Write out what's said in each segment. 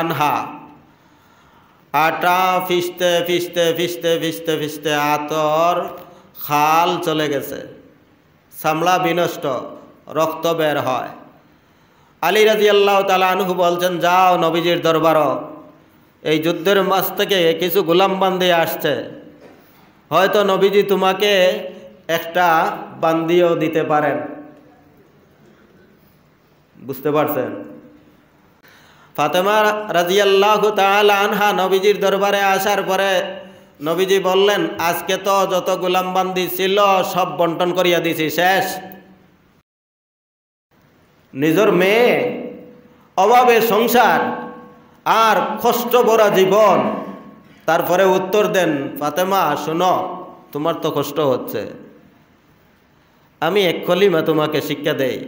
আনহা। আটা ফিসতে ফিসতে ফিসতে ফিসতে ফিসতে আতর, খাল চলে গেছে। সামলা বিনষ্ট, রক্ত বের হয়। আলী রাজি আল্লাহ আনহু বলছেন, যাও নবীজির দরবারও। এই যুদ্ধের মাছ থেকে কিছু গোলাম বান্দি আসছে। হয়তো নবীজি তোমাকে একটা বান্দিও দিতে পারেন। বুঝতে পারছেন? ফাতেমা রাজিয়াল্লাহ তাআলা আনহা নবীজির দরবারে আসার পরে নবীজি বললেন, আজকে তো যত গোলামবান্দি ছিল, সব বন্টন করিয়া দিছি, শেষ। নিজের মেয়ে, অভাবে সংসার আর কষ্ট ভরা জীবন। তারপরে উত্তর দেন, ফাতেমা, শোনো, তোমার তো কষ্ট হচ্ছে। আমি এক কলিমা তোমাকে শিক্ষা দেই।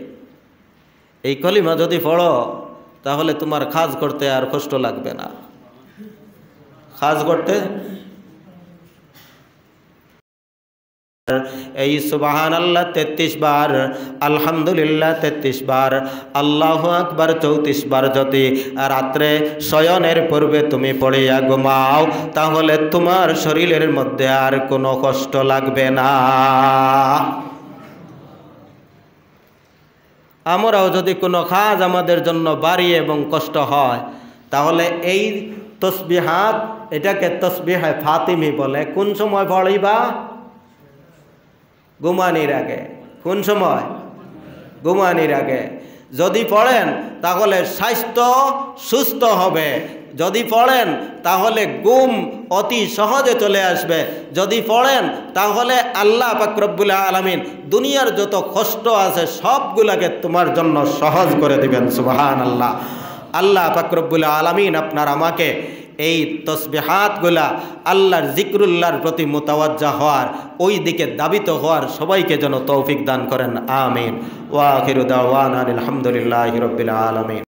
এই কলিমা যদি পড়ো তাহলে তোমার খাজ করতে আর কষ্ট লাগবে না। খাজ করতে? এই সুবাহান আল্লাহ তেত্রিশ বার, আলহামদুলিল্লাহ তেত্রিশ বার, আল্লাহ আকবার চৌত্রিশ বার যদি রাত্রে শয়নের পূর্বে তুমি পড়িয়া ঘুমাও, তাহলে তোমার শরীরের মধ্যে আর কোনো কষ্ট লাগবে না। আমরাও যদি কোনো কাজ আমাদের জন্য বাড়ি এবং কষ্ট হয়, তাহলে এই তসবিহাত এটাকে তসবিহায় ফাতিমি বলে। কোন সময় পড়িবা? গুমানির আগে। কোন সময়? গুমানির আগে। যদি পড়েন, তাহলে স্বাস্থ্য সুস্থ হবে। যদি পড়েন, তাহলে গুম অতি সহজে চলে আসবে। যদি পড়েন, তাহলে আল্লাহ পাকরবুল আলমিন দুনিয়ার যত কষ্ট আছে সবগুলাকে তোমার জন্য সহজ করে দিবেন সুবাহান আল্লাহ আল্লাহ পাকরবুল আলমিন আপনার আমাকে এই তসবিহাতগুলা আল্লাহর জিক্রুল্লাহর প্রতি মোতাওয়াজ্জা হওয়ার ওই দিকে দাবিত হওয়ার সবাইকে যেন তৌফিক দান করেন, আমিন। ওয়াখিরুদ্দাওয়ান আলহামদুলিল্লাহ রবিল আলমিন।